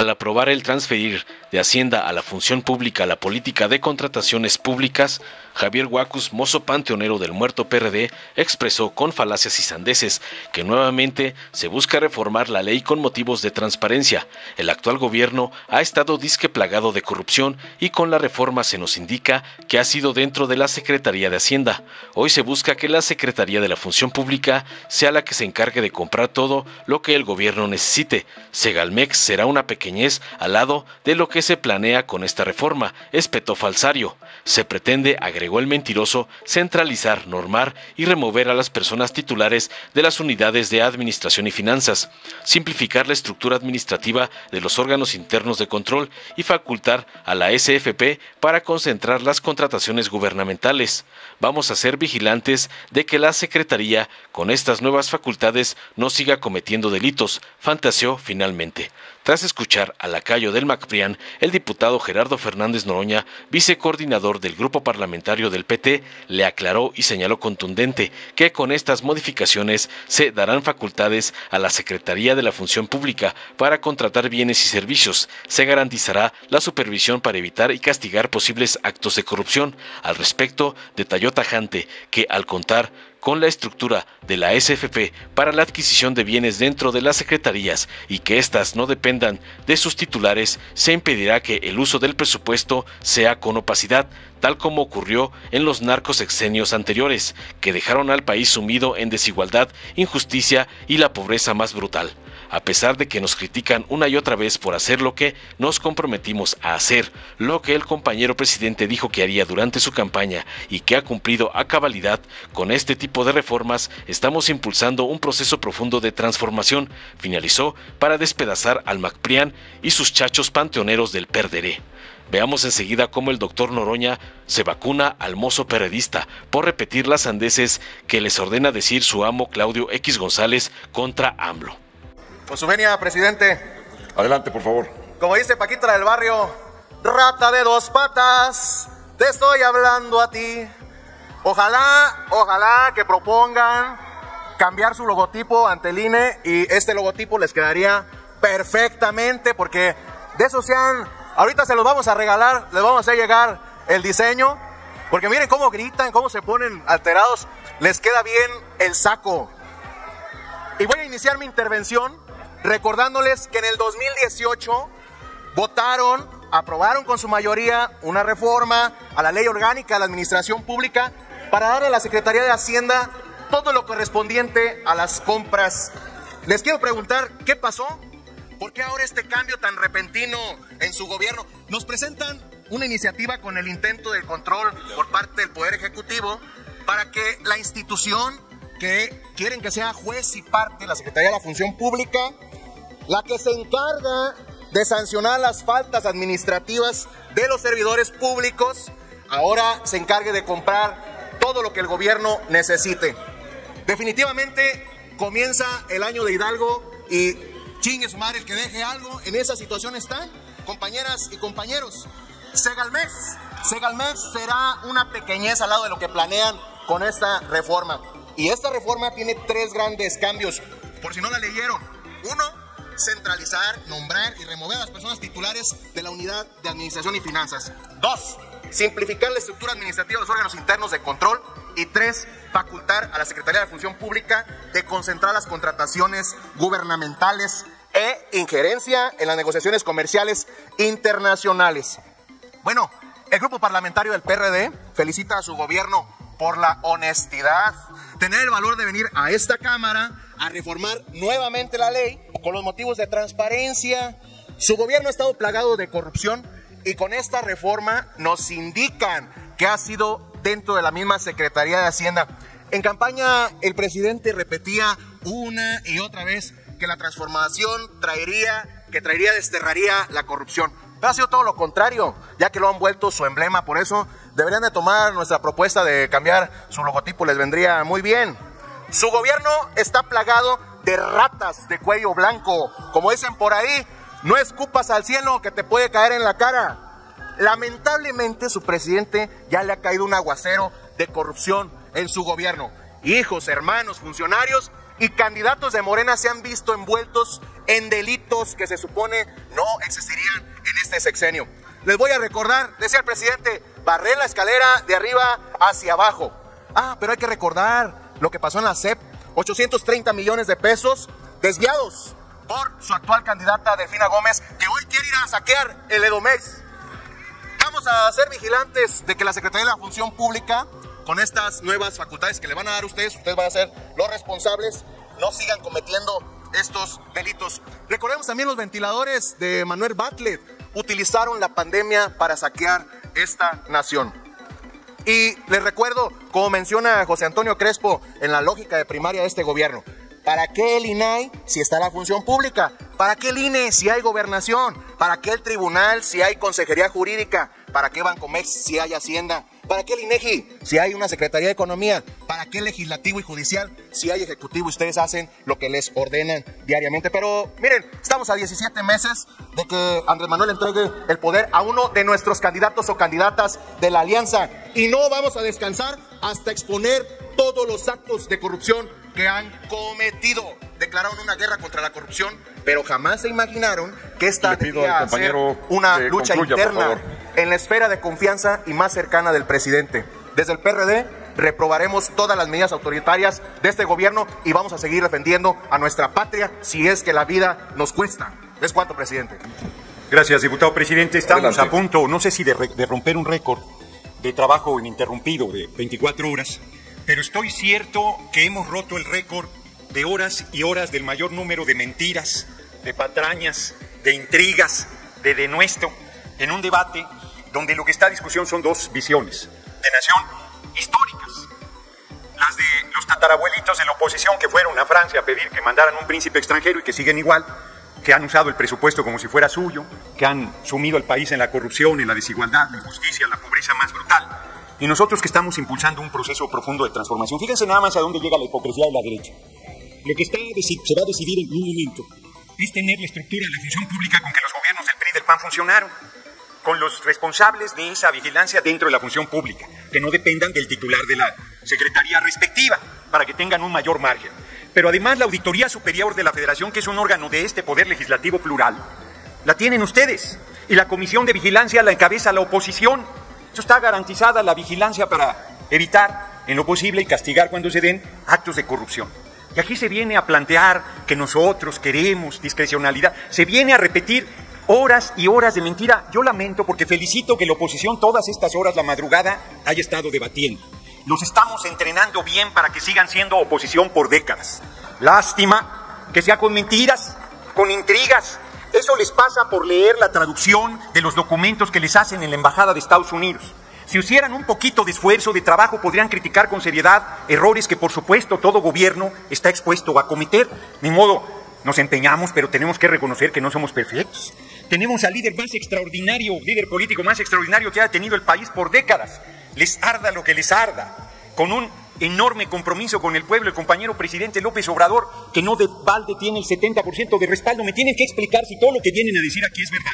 Al aprobar el transferir de Hacienda a la función pública la política de contrataciones públicas, Javier Huacus, mozo panteonero del muerto PRD, expresó con falacias y sandeces que nuevamente se busca reformar la ley con motivos de transparencia. El actual gobierno ha estado disque plagado de corrupción y con la reforma se nos indica que ha sido dentro de la Secretaría de Hacienda. Hoy se busca que la Secretaría de la Función Pública sea la que se encargue de comprar todo lo que el gobierno necesite. Segalmex será una al lado de lo que se planea con esta reforma, espetó Falsario. Se pretende, agregó el mentiroso, centralizar, normar y remover a las personas titulares de las unidades de administración y finanzas, simplificar la estructura administrativa de los órganos internos de control y facultar a la SFP para concentrar las contrataciones gubernamentales. Vamos a ser vigilantes de que la Secretaría, con estas nuevas facultades, no siga cometiendo delitos, fantaseó finalmente. Tras escuchar a lacayo del MacPrian, el diputado Gerardo Fernández Noroña, vicecoordinador del grupo parlamentario del PT, le aclaró y señaló contundente que con estas modificaciones se darán facultades a la Secretaría de la Función Pública para contratar bienes y servicios. Se garantizará la supervisión para evitar y castigar posibles actos de corrupción. Al respecto, detalló tajante que al contar con la estructura de la SFP para la adquisición de bienes dentro de las secretarías y que éstas no dependan de sus titulares, se impedirá que el uso del presupuesto sea con opacidad, tal como ocurrió en los narcos exenios anteriores, que dejaron al país sumido en desigualdad, injusticia y la pobreza más brutal a pesar de que nos critican una y otra vez por hacer lo que nos comprometimos a hacer, lo que el compañero presidente dijo que haría durante su campaña y que ha cumplido a cabalidad, con este tipo de reformas estamos impulsando un proceso profundo de transformación, finalizó para despedazar al MacPrian y sus chachos panteoneros del Perderé. Veamos enseguida cómo el doctor Noroña se vacuna al mozo periodista por repetir las andeces que les ordena decir su amo Claudio X González contra AMLO. Con su venia, presidente. Adelante, por favor. Como dice Paquita del barrio, rata de dos patas, te estoy hablando a ti. Ojalá, ojalá que propongan cambiar su logotipo ante el INE y este logotipo les quedaría perfectamente porque de eso sean, ahorita se los vamos a regalar, les vamos a hacer llegar el diseño, porque miren cómo gritan, cómo se ponen alterados, les queda bien el saco. Y voy a iniciar mi intervención recordándoles que en el 2018 votaron, aprobaron con su mayoría una reforma a la ley orgánica de la administración pública para darle a la Secretaría de Hacienda todo lo correspondiente a las compras. Les quiero preguntar, ¿qué pasó? ¿Por qué ahora este cambio tan repentino en su gobierno? Nos presentan una iniciativa con el intento de control por parte del Poder Ejecutivo para que la institución que quieren que sea juez y parte, la Secretaría de la Función Pública, la que se encarga de sancionar las faltas administrativas de los servidores públicos, ahora se encargue de comprar todo lo que el gobierno necesite. Definitivamente comienza el año de Hidalgo y chingue su madre el que deje algo, en esa situación están, compañeras y compañeros. Segalmex, Segalmex será una pequeñez al lado de lo que planean con esta reforma. Y esta reforma tiene tres grandes cambios, por si no la leyeron. Uno, centralizar, nombrar y remover a las personas titulares de la unidad de administración y finanzas. Dos, simplificar la estructura administrativa de los órganos internos de control. Y tres, facultar a la Secretaría de Función Pública de concentrar las contrataciones gubernamentales e injerencia en las negociaciones comerciales internacionales. Bueno, el grupo parlamentario del PRD felicita a su gobierno por la honestidad, tener el valor de venir a esta Cámara a reformar nuevamente la ley con los motivos de transparencia. Su gobierno ha estado plagado de corrupción y con esta reforma nos indican que ha sido dentro de la misma Secretaría de Hacienda. En campaña el presidente repetía una y otra vez que la transformación traería, que traería, desterraría la corrupción. Pero ha sido todo lo contrario, ya que lo han vuelto su emblema. Por eso deberían de tomar nuestra propuesta de cambiar su logotipo, les vendría muy bien. Su gobierno está plagado de ratas de cuello blanco. Como dicen por ahí, no escupas al cielo que te puede caer en la cara. Lamentablemente su presidente ya le ha caído un aguacero de corrupción en su gobierno. Hijos, hermanos, funcionarios y candidatos de Morena se han visto envueltos en delitos que se supone no existirían en este sexenio. Les voy a recordar, decía el presidente, barrer la escalera de arriba hacia abajo. Ah, pero hay que recordar lo que pasó en la CEP, 830 millones de pesos desviados por su actual candidata Delfina Gómez, que hoy quiere ir a saquear el Edomex. Vamos a ser vigilantes de que la Secretaría de la Función Pública, con estas nuevas facultades que le van a dar ustedes, ustedes van a ser los responsables, no sigan cometiendo estos delitos. Recordemos también los ventiladores de Manuel Bartlett, utilizaron la pandemia para saquear esta nación. Y les recuerdo, como menciona José Antonio Crespo, en la lógica de primaria de este gobierno, ¿para qué el INAI si está la función pública? ¿Para qué el INE si hay gobernación? ¿Para qué el tribunal si hay consejería jurídica? ¿Para qué Bancomex si hay hacienda? ¿Para qué el INEGI si hay una Secretaría de Economía? ¿Para qué legislativo y judicial si hay ejecutivo ustedes hacen lo que les ordenan diariamente? Pero miren, estamos a 17 meses de que Andrés Manuel entregue el poder a uno de nuestros candidatos o candidatas de la alianza y no vamos a descansar hasta exponer todos los actos de corrupción que han cometido. Declararon una guerra contra la corrupción, pero jamás se imaginaron que esta debía ser una lucha interna en la esfera de confianza y más cercana del presidente. Desde el PRD reprobaremos todas las medidas autoritarias de este gobierno y vamos a seguir defendiendo a nuestra patria si es que la vida nos cuesta. ¿Es cuánto, presidente? Gracias, diputado presidente. Estamos a punto, no sé si de, de romper un récord de trabajo ininterrumpido de 24 horas, pero estoy cierto que hemos roto el récord de horas y horas del mayor número de mentiras, de patrañas, de intrigas, de denuesto, en un debate donde lo que está a discusión son dos visiones de nación históricas. Las de los tatarabuelitos de la oposición que fueron a Francia a pedir que mandaran un príncipe extranjero y que siguen igual, que han usado el presupuesto como si fuera suyo, que han sumido al país en la corrupción, en la desigualdad, la injusticia, la pobreza más brutal. Y nosotros que estamos impulsando un proceso profundo de transformación, fíjense nada más a dónde llega la hipocresía de la derecha. Lo que está se va a decidir en un momento es tener la estructura de la función pública con que los gobiernos del PRI y del PAN funcionaron con los responsables de esa vigilancia dentro de la función pública, que no dependan del titular de la secretaría respectiva, para que tengan un mayor margen. Pero además la Auditoría Superior de la Federación, que es un órgano de este poder legislativo plural, la tienen ustedes. Y la Comisión de Vigilancia la encabeza la oposición. Eso está garantizada la vigilancia para evitar en lo posible y castigar cuando se den actos de corrupción. Y aquí se viene a plantear que nosotros queremos discrecionalidad, se viene a repetir horas y horas de mentira. Yo lamento porque felicito que la oposición todas estas horas, la madrugada, haya estado debatiendo. Los estamos entrenando bien para que sigan siendo oposición por décadas. Lástima que sea con mentiras, con intrigas. Eso les pasa por leer la traducción de los documentos que les hacen en la Embajada de Estados Unidos. Si hicieran un poquito de esfuerzo, de trabajo, podrían criticar con seriedad errores que, por supuesto, todo gobierno está expuesto a cometer. Ni modo, nos empeñamos, pero tenemos que reconocer que no somos perfectos. Tenemos al líder más extraordinario, líder político más extraordinario que ha tenido el país por décadas. Les arda lo que les arda, con un enorme compromiso con el pueblo, el compañero presidente López Obrador, que no de balde tiene el 70% de respaldo. Me tienen que explicar si todo lo que vienen a decir aquí es verdad.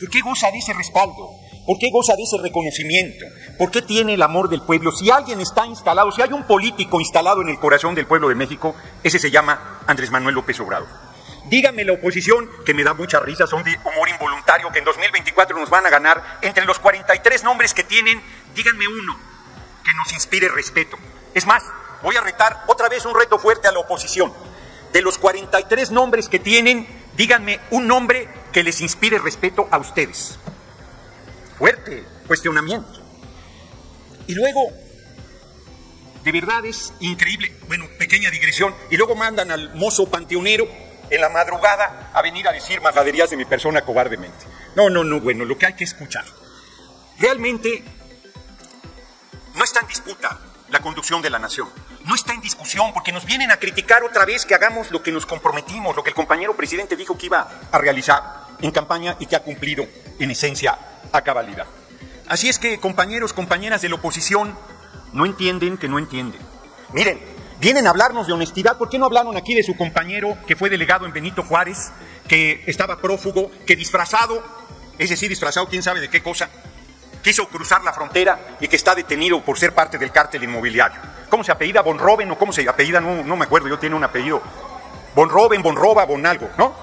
¿Por qué goza de ese respaldo? ¿Por qué goza de ese reconocimiento? ¿Por qué tiene el amor del pueblo? Si alguien está instalado, si hay un político instalado en el corazón del pueblo de México, ese se llama Andrés Manuel López Obrador. Dígame la oposición, que me da mucha risa, son de humor involuntario, que en 2024 nos van a ganar. Entre los 43 nombres que tienen, díganme uno que nos inspire respeto. Es más, voy a retar otra vez un reto fuerte a la oposición. De los 43 nombres que tienen, díganme un nombre que les inspire respeto a ustedes. Fuerte cuestionamiento. Y luego, de verdad es increíble, bueno, pequeña digresión, y luego mandan al mozo panteonero en la madrugada a venir a decir majaderías de mi persona cobardemente. No, no, no, bueno, lo que hay que escuchar. Realmente no está en disputa la conducción de la nación. No está en discusión porque nos vienen a criticar otra vez que hagamos lo que nos comprometimos, lo que el compañero presidente dijo que iba a realizar en campaña y que ha cumplido en esencia a cabalidad. Así es que, compañeros, compañeras de la oposición, no entienden que no entienden. Miren, vienen a hablarnos de honestidad. ¿Por qué no hablaron aquí de su compañero que fue delegado en Benito Juárez, que estaba prófugo, que disfrazado, es decir, disfrazado quién sabe de qué cosa, quiso cruzar la frontera y que está detenido por ser parte del cártel inmobiliario? ¿Cómo se apellida? Robin o cómo se apellida? No, no me acuerdo, yo tiene un apellido. Von Robin, Von Roba, Von algo, ¿no?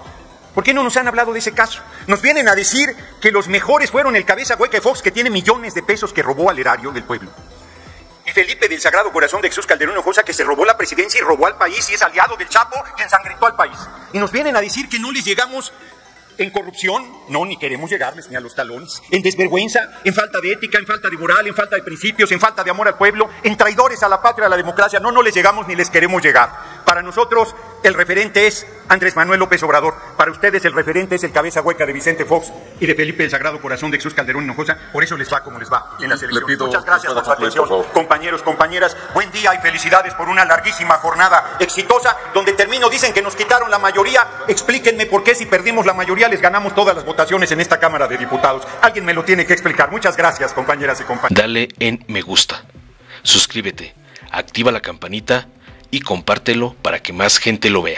¿Por qué no nos han hablado de ese caso? Nos vienen a decir que los mejores fueron el cabeza hueca Fox, que tiene millones de pesos que robó al erario del pueblo. Y Felipe del Sagrado Corazón de Jesús Calderón Hinojosa, que se robó la presidencia y robó al país y es aliado del Chapo que ensangrentó al país. Y nos vienen a decir que no les llegamos en corrupción, no, ni queremos llegarles ni a los talones. En desvergüenza, en falta de ética, en falta de moral, en falta de principios, en falta de amor al pueblo, en traidores a la patria, a la democracia. No, no les llegamos ni les queremos llegar. Para nosotros, el referente es Andrés Manuel López Obrador. Para ustedes, el referente es el cabeza hueca de Vicente Fox y de Felipe del Sagrado Corazón de Jesús Calderón Hinojosa. Por eso les va como les va en la selección. Muchas gracias por su atención, compañeros, compañeras. Buen día y felicidades por una larguísima jornada exitosa. Donde termino, dicen que nos quitaron la mayoría. Explíquenme por qué si perdimos la mayoría les ganamos todas las votaciones en esta Cámara de Diputados. Alguien me lo tiene que explicar. Muchas gracias, compañeras y compañeros. Dale en me gusta. Suscríbete, activa la campanita y compártelo para que más gente lo vea.